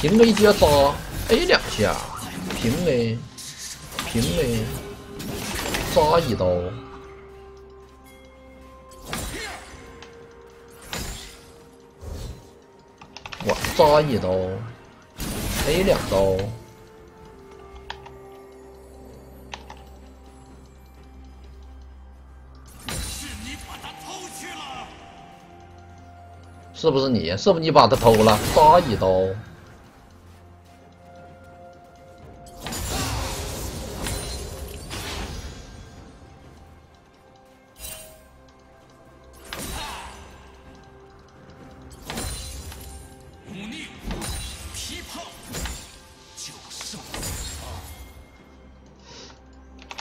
平 A 接扎 A 两下，平 A 平 A 杀一刀，我扎一刀，A 两刀。是不是你？是不是你把他偷了？扎一刀。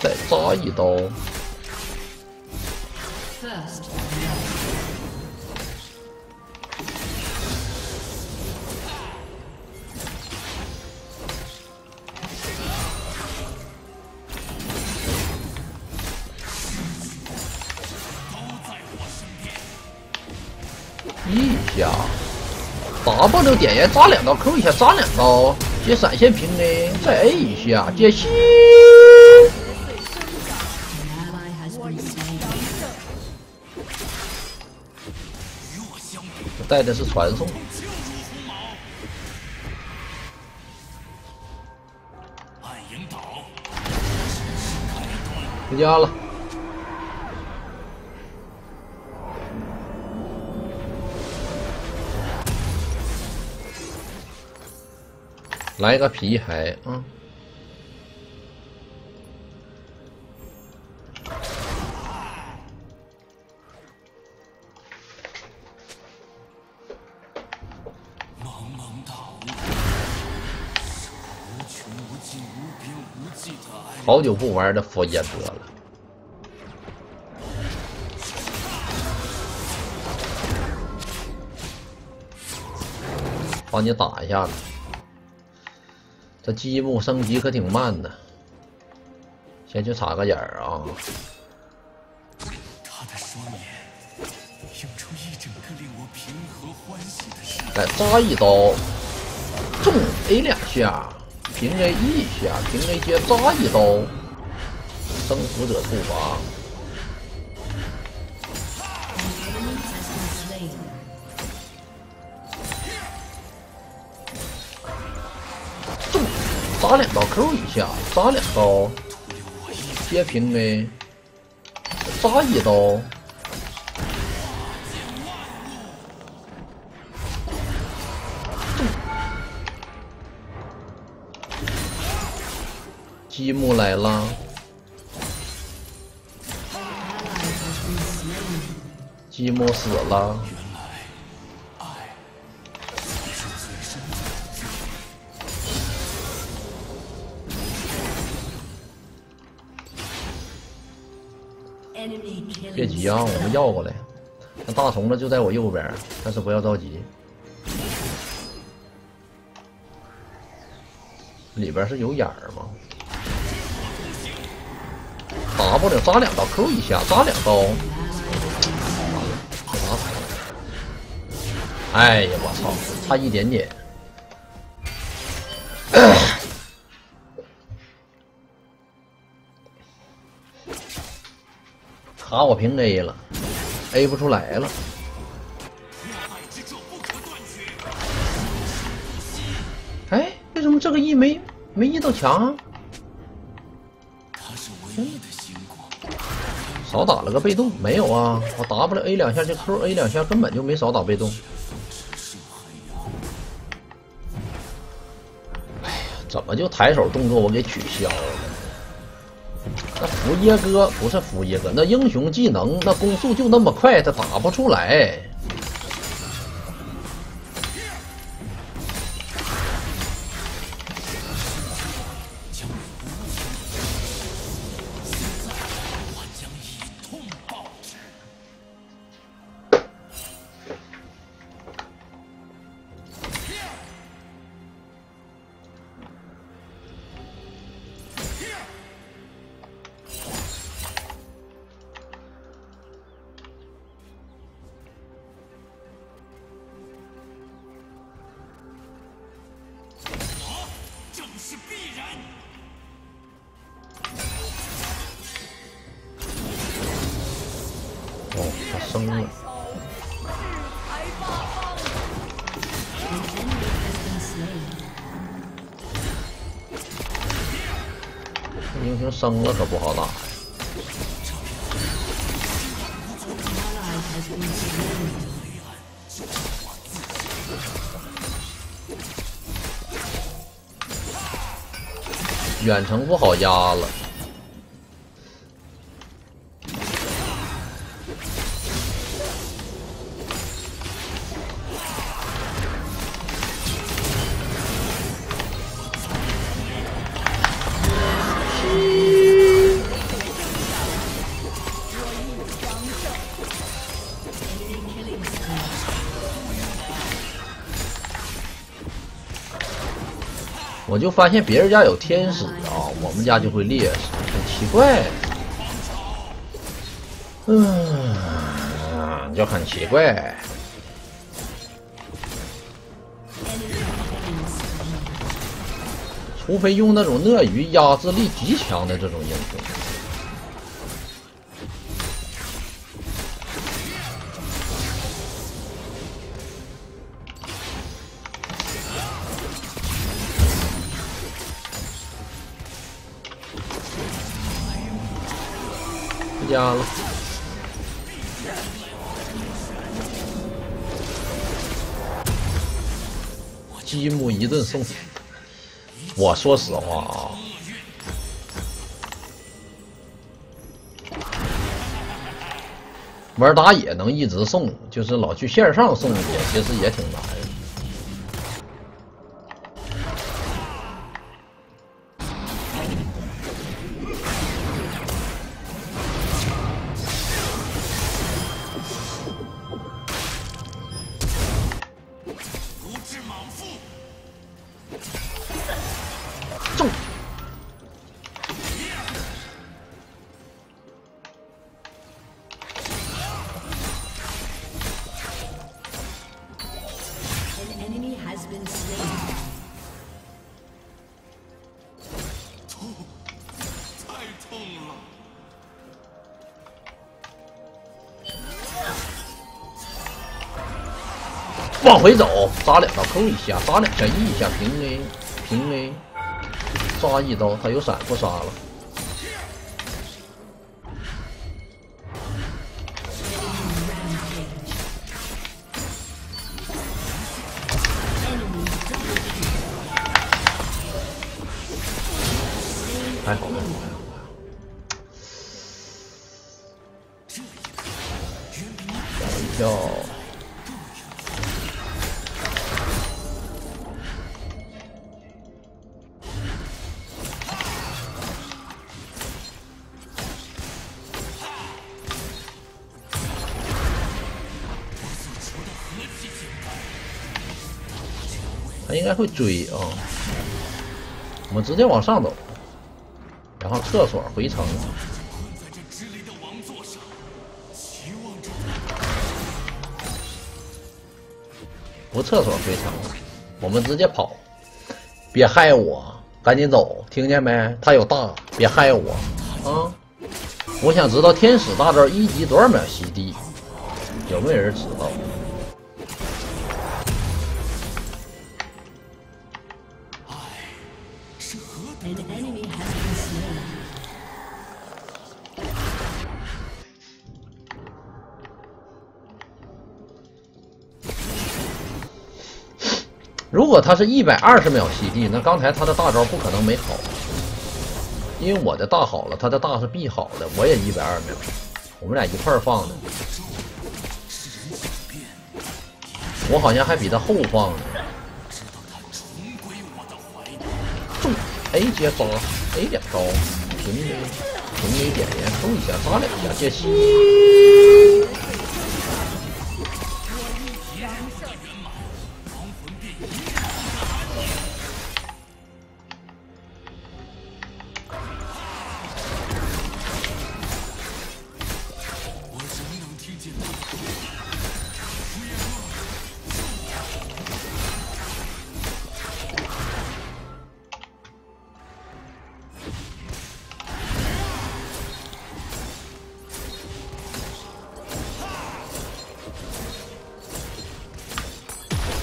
再扎一刀。，W 点烟扎两刀扣一下扎两刀，接闪现平 A，再 A 一下，接吸。带的是传送。回家了。来个皮海啊！好久不玩的佛耶哥了，帮你打一下子。这积木升级可挺慢的，先去插个眼儿啊！来扎一刀，重 A 两下，平 A 一下，平 A 接扎一刀，征服者触发。扎两刀，Q 一下，扎两刀，接平 A，扎一刀，积木来了，积木死了。别急啊，我们要过来。那大虫子就在我右边，但是不要着急。里边是有眼儿吗？W 扎两刀，Q 一下，扎两刀。哎呀，我操，差一点点。卡我平 A 了，A 不出来了。哎，为什么这个 E 没没 E 到墙？少打了个被动，没有啊？我 W A 两下就 Q A 两下，根本就没少打被动。哎呀，怎么就抬手动作我给取消了？福耶哥不是福耶哥，那英雄技能那攻速就那么快，他打不出来。英雄升了可不好打。远程不好压了。就发现别人家有天使啊，我们家就会劣势，很奇怪。嗯，就很奇怪。除非用那种鳄鱼压制力极强的这种英雄。送。我说实话啊，玩打野能一直送，就是老去线上送也其实也挺难的。往回走，扎两刀扣一下，扎两下 E 一下平 A，平 A，杀一刀，他有闪不杀了。应该会追啊！我们直接往上走，然后厕所回城。不厕所回城，我们直接跑，别害我，赶紧走，听见没？他有大，别害我啊！我想知道天使大招一级多少秒吸地，有没有人知道？如果他是一百二十秒吸地，那刚才他的大招不可能没好，因为我的大好了，他的大是必好的，我也一百二秒，我们俩一块放的，我好像还比他后放呢。中 A 接杀 A 两招，平 A 平 A 点连抽一下，扎两下接吸。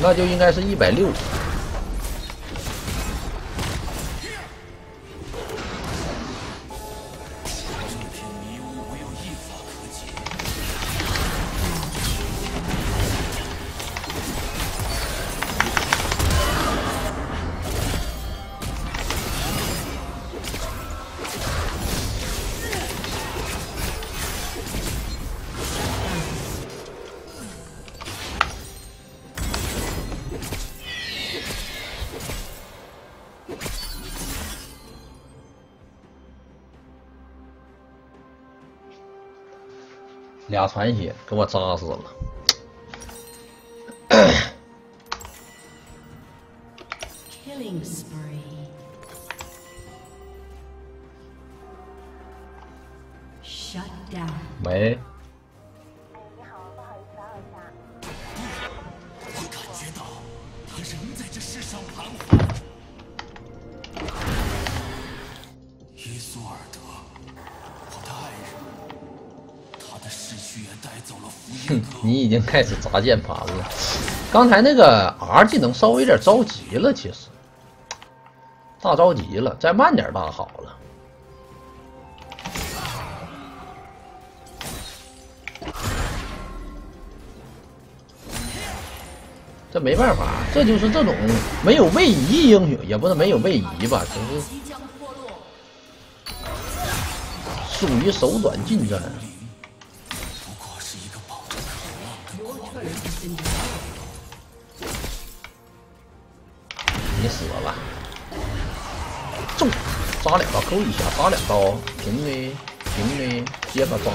那就应该是一百六。俩残血给我扎死了。开始砸键盘了。刚才那个 R 技能稍微有点着急了，其实大着急了，再慢点大好了。这没办法，这就是这种没有位移英雄，也不是没有位移吧，就是。属于手短近战。你死了吧，中，扎两刀勾一下，扎两刀，平的平的，接个扎。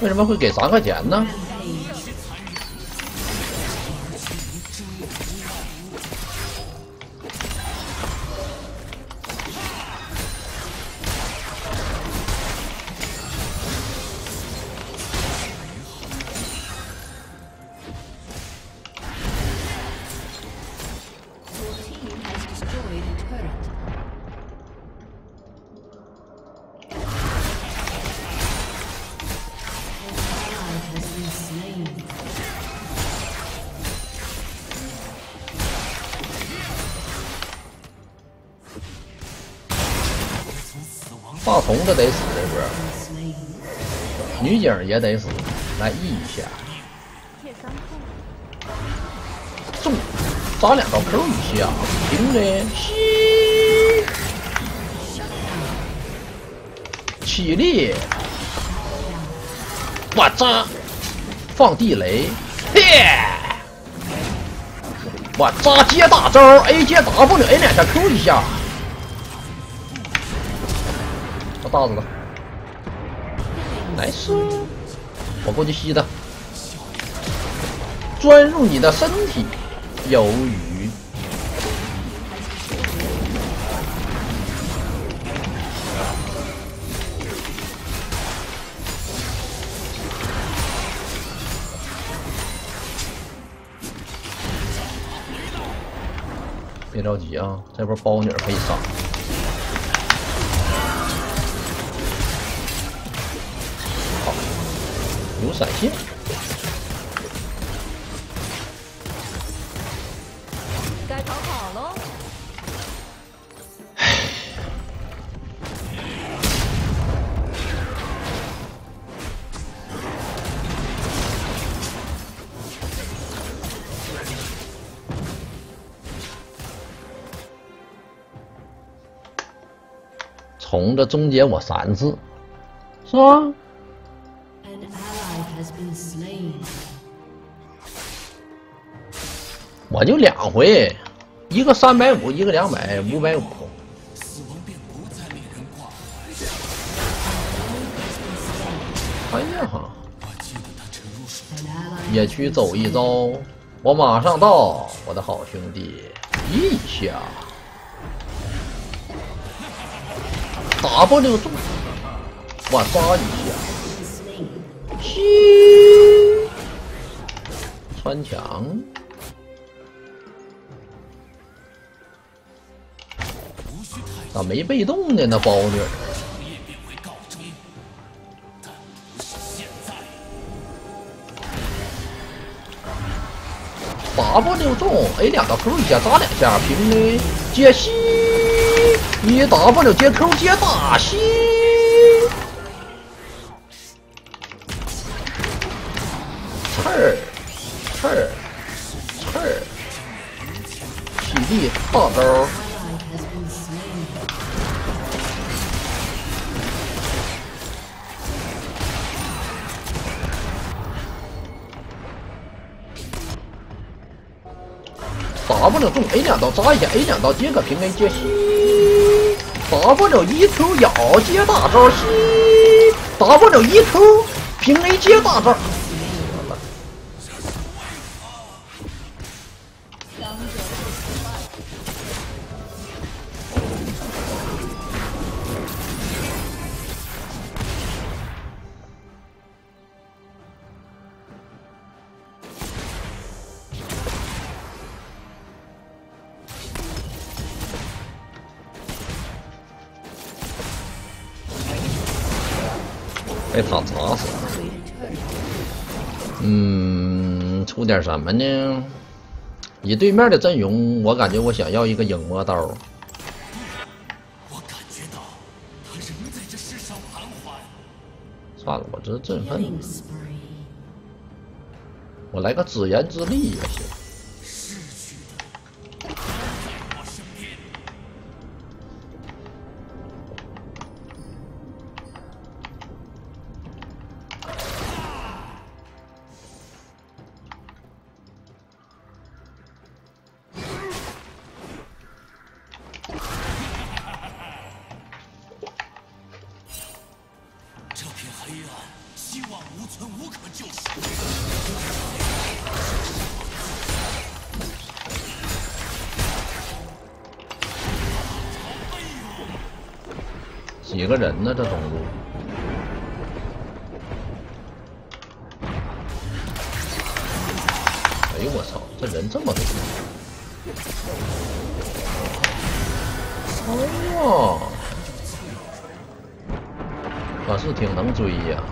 为什么会给三块钱呢？大虫子得死这波，Slain. 女警也得死，来 E 一下，中，扎两刀扣一下，平的吸，起立，我扎，放地雷，嘿，我扎接大招，A 接 W，A 两下 Q 一下，我打死他。来是，我过去吸他，钻入你的身体，鱿鱼。别着急啊，这波包女可以上。有闪现。该逃跑喽。虫子终结我三次，是吧？我就两回，一个三百五，一个两百，五百五。死亡便不再令人挂怀。哎呀哈，野区走一遭，我马上到，我的好兄弟，一下，W 中，我抓一下，穿墙，咋没被动呢？那包女儿，W 中 A 两个 Q 一下扎两下平 A 接吸，一 W 接 Q 接大吸，刺儿刺儿刺儿，起地大招。，W 中 A 两刀扎一下，A 两刀接个平 A 接吸，W 一 Q 咬接大招吸，W 一 Q 平 A 接大招。被他砸死了。嗯，出点什么呢？以对面的阵容，我感觉我想要一个影魔刀。我感觉到他仍在这世上徘徊。算了，我这振奋，我来个自言自立也行。几个人呢？这中路？哎呦我操！这人这么多！哎呦，可是挺能追呀、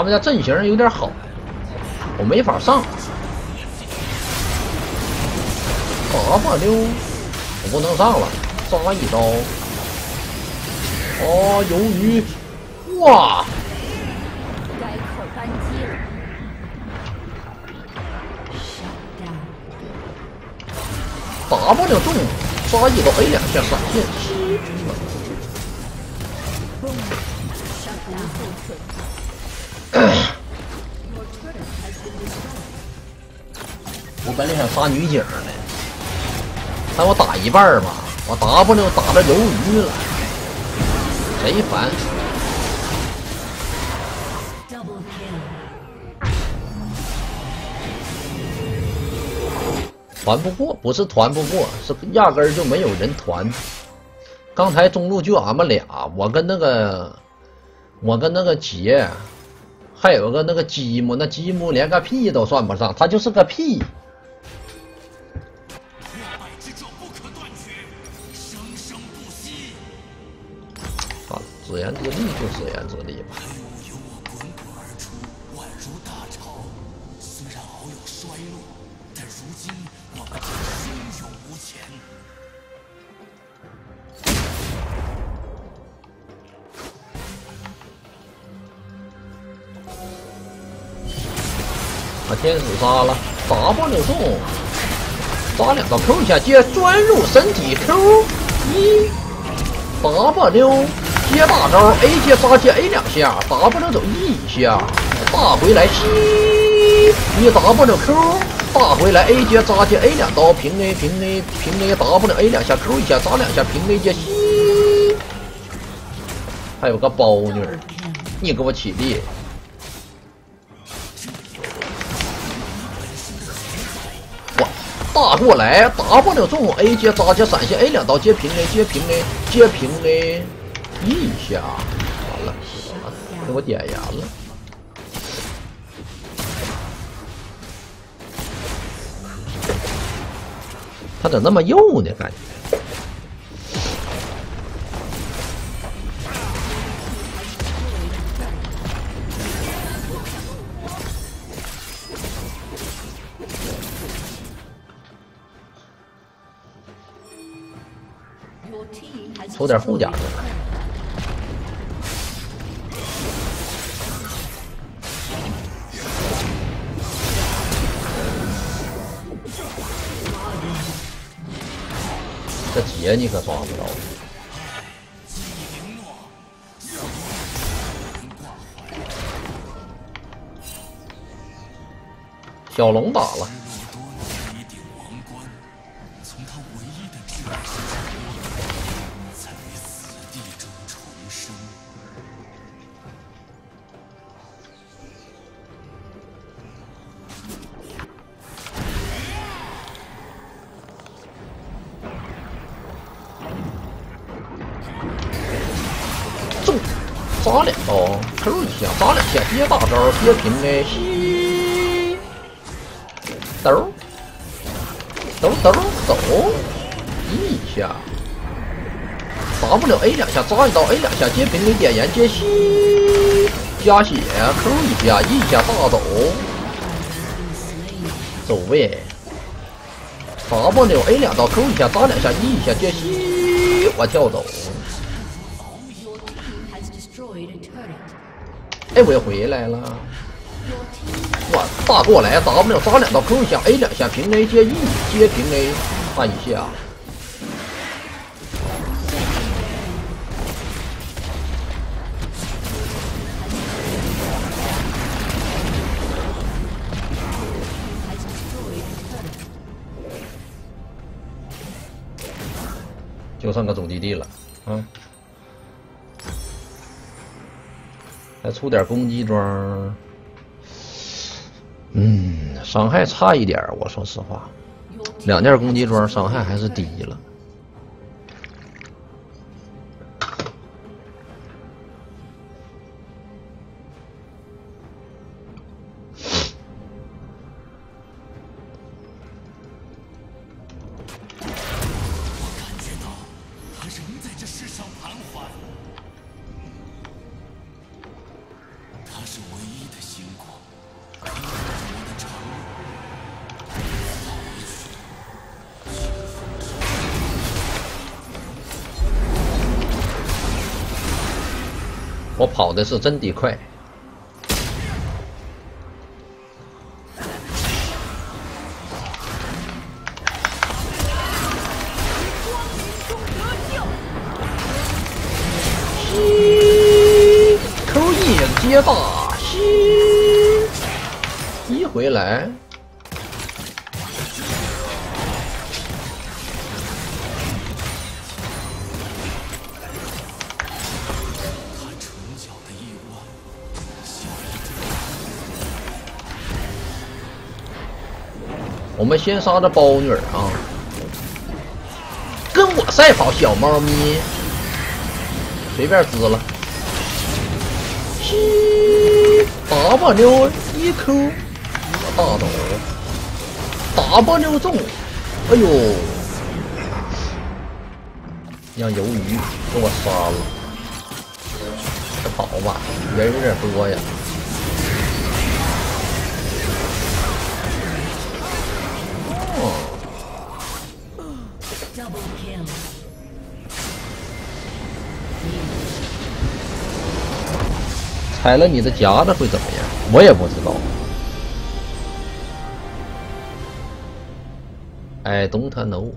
他们家阵型有点好，我没法上。W，我不能上了，扎一刀。哦，鱿鱼，哇！该扣扳机了。Shut down. W 中，扎一刀 A 两下闪现. 我本来想杀女警的，但我打一半吧，我 W 打着鱿鱼了，贼烦。团不过，不是团不过，是压根儿就没有人团。刚才中路就俺们俩，我跟那个，我跟那个杰，还有个那个积木，那积木连个屁都算不上，它就是个屁。啊，自言之力就自言之力吧。天使杀了，W 中，扎两个 Q 一下接钻入身体 Q 一，W 接大招。A 接杀接 A 两下，W 走 E 一下，大回来吸，一 W Q 大回来 A 接扎接 A 两刀平 A 平 A 平 A W A 两下 Q 一下扎两下平 A 接吸，还有个包女，你给我起立。大过来，W 中，A 接，扎接闪现，A 两刀接平 A 接平 A 接平 A 一下，完了，给我点燃了。他咋那么肉呢？感觉。偷点护甲。这劫你可抓不着。小龙打了。接平 A，吸，兜，兜兜走，一下，W A 两下，扎一刀，A 两下，接平 A，点燃，接吸，加血，扣一下，E 一下，大走，走位，W A 两刀，扣一下，扎两下，E 一下，接吸，我跳走。哎，我又回来了！哇，大过来，W 扎两刀，Q 一下，A 两下，平 A 接 E 接平 A，按一下。就剩个总基地了，啊。再出点攻击装，嗯，伤害差一点我说实话，两件攻击装伤害还是低了。我跑的是真的快。先杀这包女儿啊！跟我赛跑，小猫咪，随便滋了。七 W 一 Q，大刀，W 中，哎呦，让鱿鱼给我杀了。快跑吧，人有点多呀。踩了你的夹子会怎么样？我也不知道。I don't know。